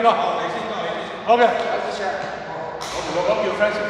you go. Okay. Hope you friends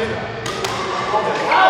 Vamos,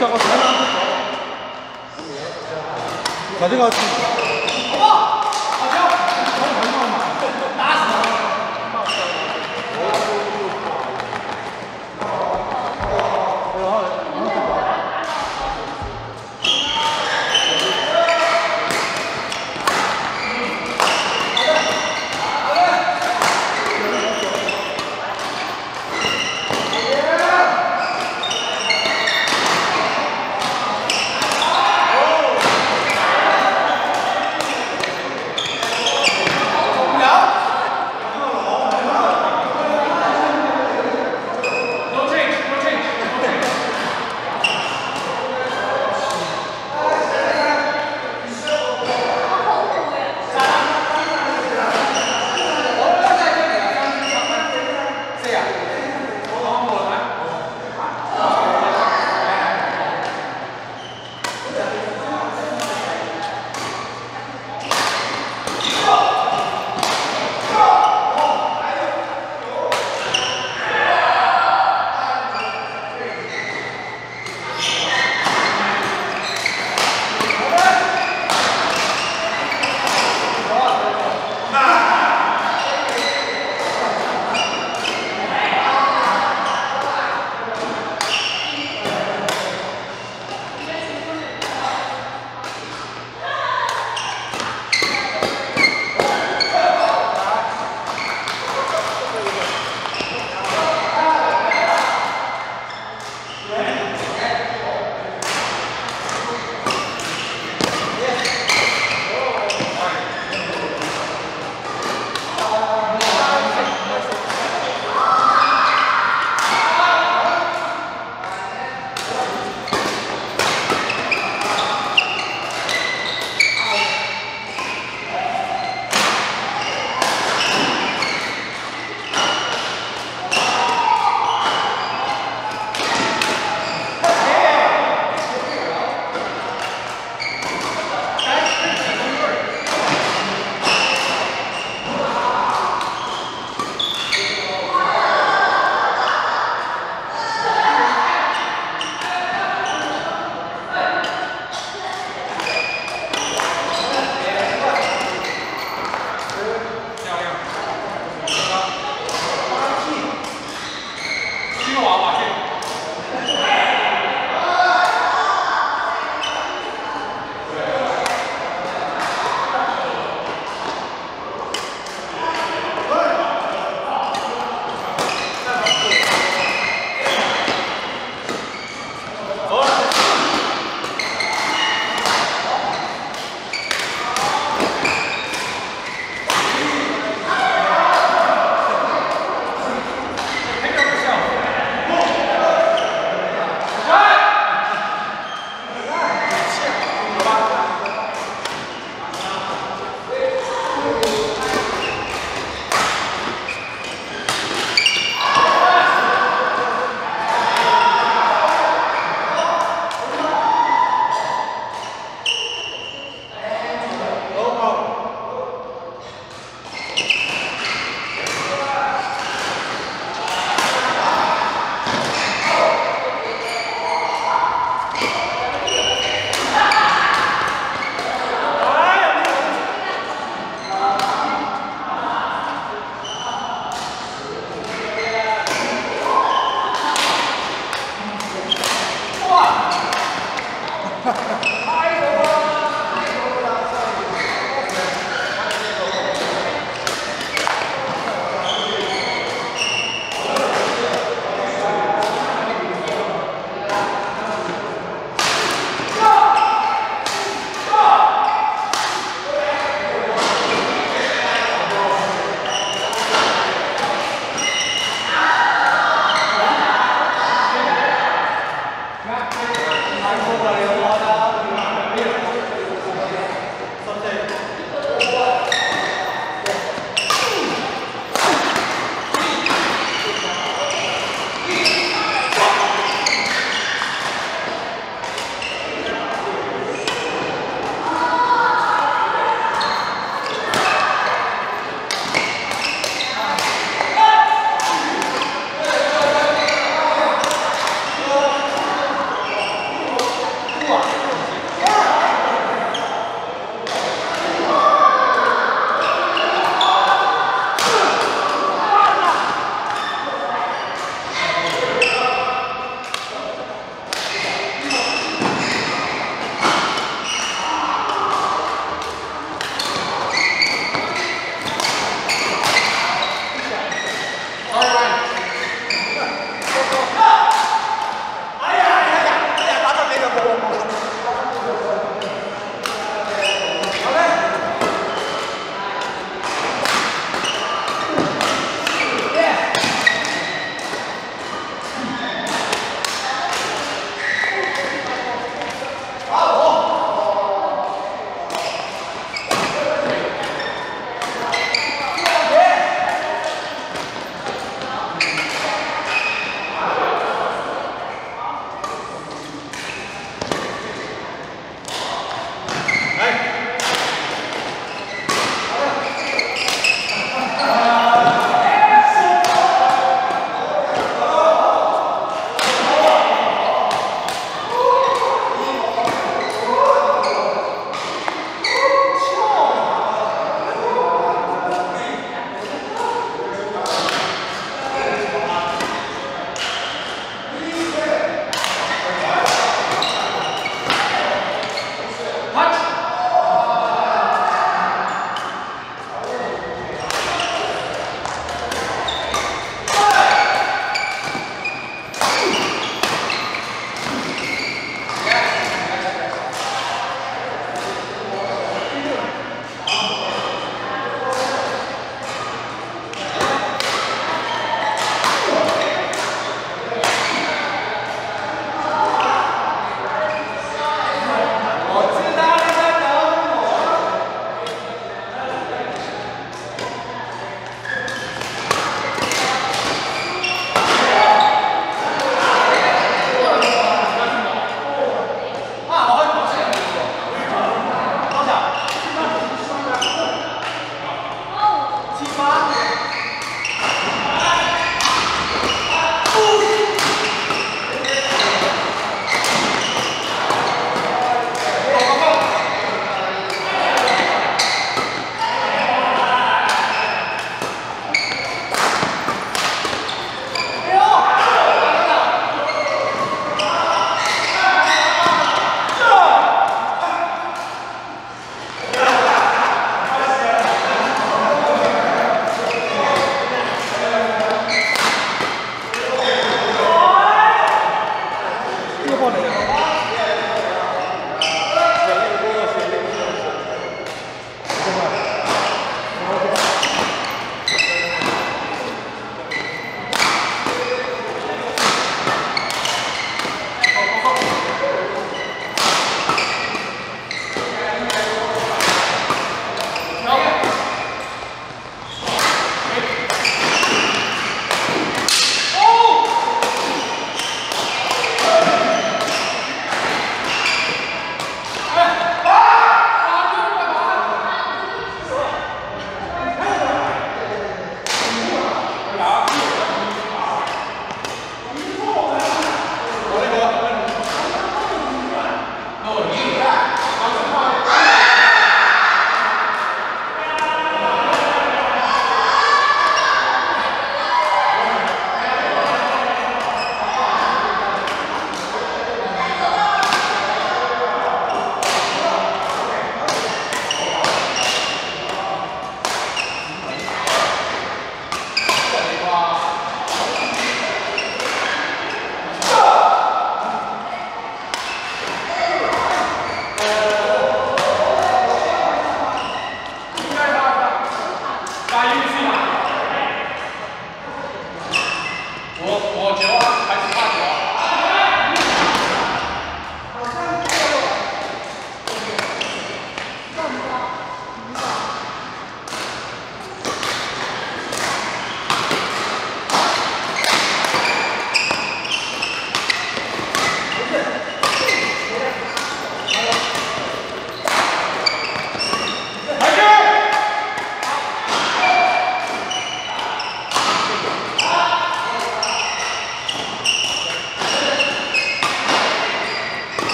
ha ha.